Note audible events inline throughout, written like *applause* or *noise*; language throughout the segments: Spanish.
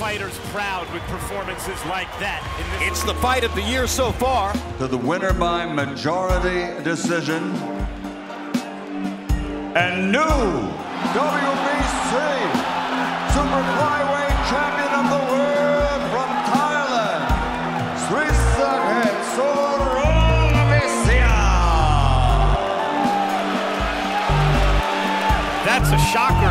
fighters proud with performances like that. It's the fight of the year so far. To the winner by majority decision. And new WBC Super Flyweight Champion of the World from Thailand, Srisaket Sorovicia. That's a shocker,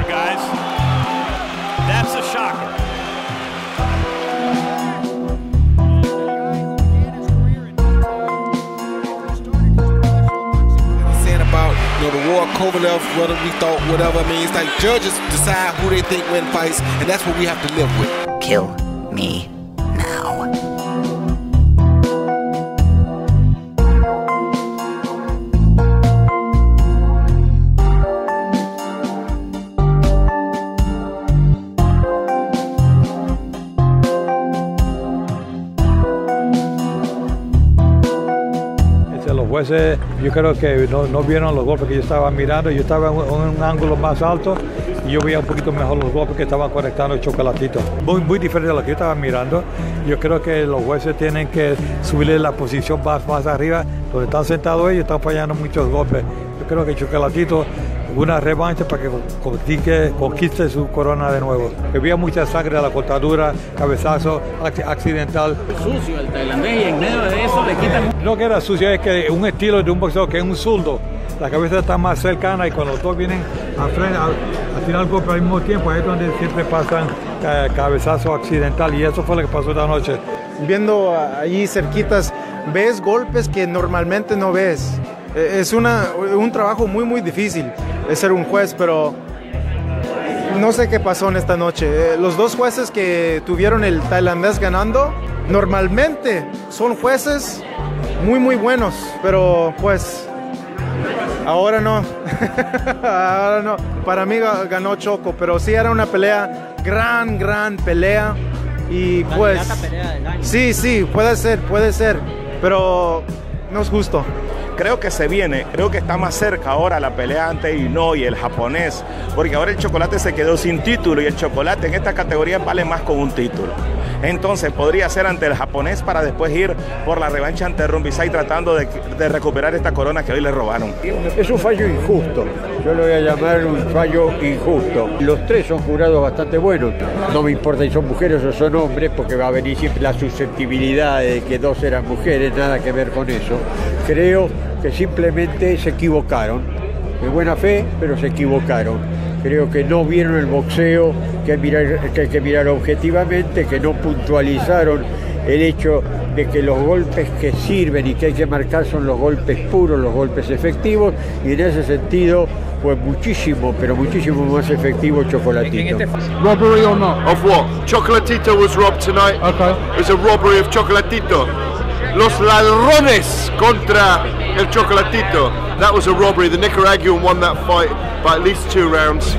know the war Kovalev, whether we thought whatever. I mean, it's like judges decide who they think win fights, and that's what we have to live with. Kill me yo creo que no, no vieron los golpes que yo estaba mirando. Yo estaba en un, ángulo más alto y yo veía un poquito mejor los golpes que estaban conectando el chocolatito. Muy, muy diferente a lo que yo estaba mirando. Yo creo que los jueces tienen que subirle la posición más, más arriba, donde están sentados ellos, están fallando muchos golpes. Yo creo que Chocolatito una revancha para que conquiste, conquiste su corona de nuevo. Había mucha sangre a la cortadura, cabezazo acc- accidental. Sucio el tailandés y en medio de eso le quitan No que era sucio, es que un estilo de un boxeo que es un zurdo. La cabeza está más cercana y cuando los dos vienen a, frente, a, a tirar el golpe al mismo tiempo, ahí es donde siempre pasan eh, cabezazo accidental y eso fue lo que pasó esta noche. viendo allí cerquitas, ves golpes que normalmente no ves. Eh, Es una, un trabajo muy, muy difícil de ser un juez, pero no sé qué pasó en esta noche. Eh, Los dos jueces que tuvieron el tailandés ganando, normalmente son jueces muy, muy buenos, pero pues ahora no. *laughs* ahora no. Para mí ga- ganó Choco, pero sí era una pelea, gran, gran pelea. Y pues... Sí, sí, puede ser, puede ser, pero no es justo. Creo que se viene, creo que está más cerca ahora la pelea ante Inoue, el japonés, porque ahora el chocolate se quedó sin título y el chocolate en esta categoría vale más con un título. Entonces podría ser ante el japonés para después ir por la revancha ante Rumbisai tratando de, de recuperar esta corona que hoy le robaron. Es un fallo injusto. Yo lo voy a llamar un fallo injusto. Los tres son jurados bastante buenos. No me importa si son mujeres o son hombres, porque va a venir siempre la susceptibilidad de que dos eran mujeres, nada que ver con eso. Creo que simplemente se equivocaron. De buena fe, pero se equivocaron. Creo que no vieron el boxeo que, hay que mirar, que hay que mirar objetivamente, que no puntualizaron el hecho de que los golpes que sirven y que hay que marcar son los golpes puros, los golpes efectivos, y en ese sentido fue muchísimo, pero muchísimo más efectivo Chocolatito. Robbery or not? Of what? Chocolatito was robbed tonight. Okay. It was a robbery of Chocolatito. Los ladrones contra el Chocolatito. That was a robbery. The Nicaraguan won that fight by at least two rounds.